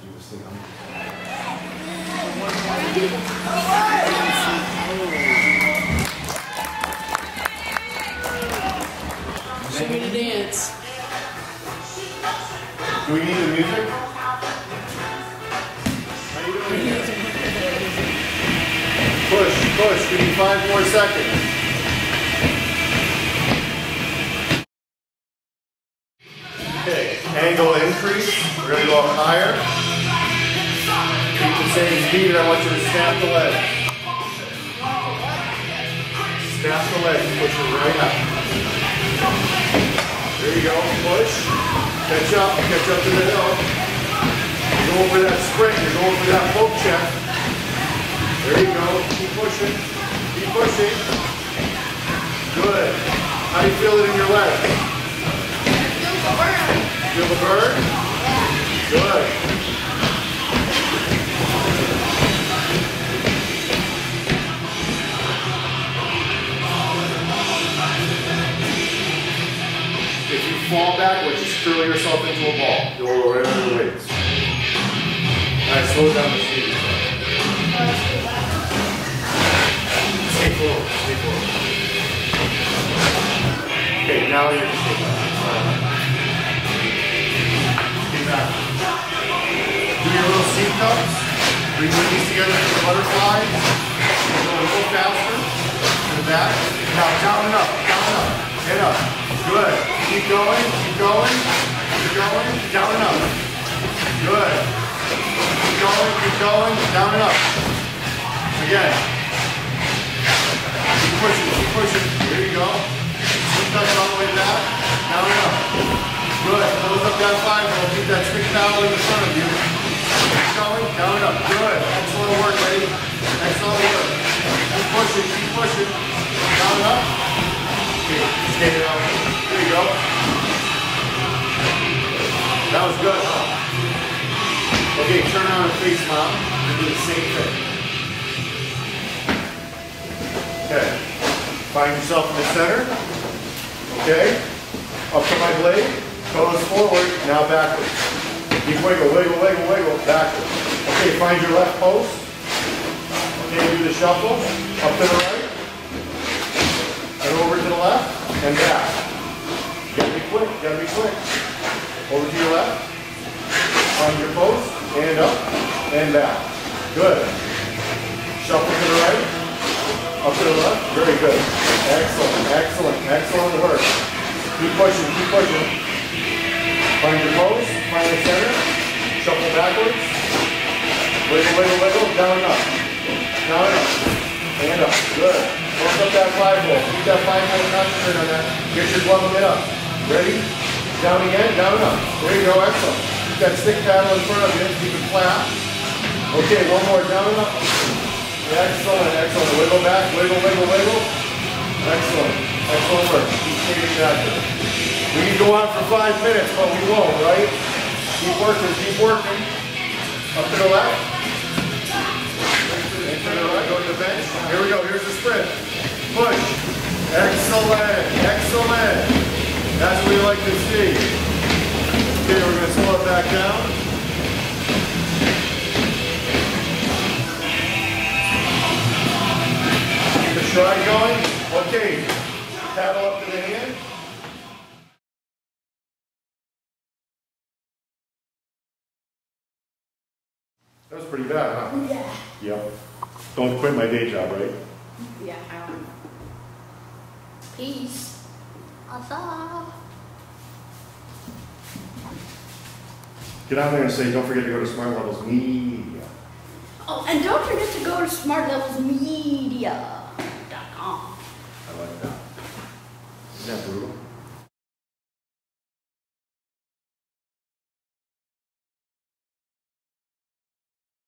do this thing. Show me to dance. Do we need the music? You? Push, push. Give me five more seconds. Keep the same speed, and I want you to snap the leg. Snap the leg, push it right up. There you go, push. Catch up, catch up to the hill. You're going for that sprint, you're going for that poke check. There you go, keep pushing, keep pushing. Good. How do you feel it in your leg? I Feel the burn? Good. If you fall backwards, just curl yourself into a ball. You'll roll right under the weights. All right, slow down the speed. Stay forward, stay forward. Okay, now you're just Get back. Do your little seat cups. Bring your knees together for the butterfly. Go a little faster. To the back. Now down and up, down and up. Head up. Good. Keep going, keep going, keep going. Down and up. Good. Keep going, keep going. Down and up. Again. Keep pushing, keep pushing. There you go. Keep touching all the way back. Down and up. Good. Close up that five hole. Keep that stick paddle in front of you. Keep going. Down and up. Good. Excellent work, lady. Excellent work. Keep pushing. Keep pushing. There you go. That was good, huh? Okay, turn around and face mom. And do the same thing. Okay. Find yourself in the center. Okay. Up to my blade. Toes forward. Now backwards. Keep wiggle, wiggle, wiggle, wiggle. Backwards. Okay, find your left post. Okay, do the shuffle. Up to the right. And over to the left. And back. Gotta be quick. Gotta be quick. Over to your left. Find your post. And up. And back. Good. Shuffle to the right. Up to the left. Very good. Excellent, excellent, excellent work. Keep pushing, keep pushing. Find your pose, find the center. Shuffle backwards. Wiggle, wiggle, wiggle. Down and up. Down and up. And up. Good. Up that five hole. Keep that five hole concentrate on that. Get your glove and get up. Ready? Down again, down up. There you go, excellent. Keep that stick paddle in front of you. Keep it flat. Okay, one more. Down and up. Excellent, excellent. Wiggle back, wiggle, wiggle, wiggle. Excellent, excellent work. Keep skating back there. We can go on for five minutes, but we won't, right? Keep working, keep working. Up to the left. Right, go to the bench. Here we go, here's the sprint. Push. Excellent, excellent. That's what we like to see. Okay, we're gonna slow it back down. Keep the stride going. Okay, paddle up to the hand. That was pretty bad, huh? Yeah. Yep. Don't quit my day job, right? Yeah, I don't. Peace. Asa. Get on there and say, don't forget to go to Smart Levels Media. Oh, and don't forget to go to smartlevelsmedia.com. I like that. Isn't that brutal?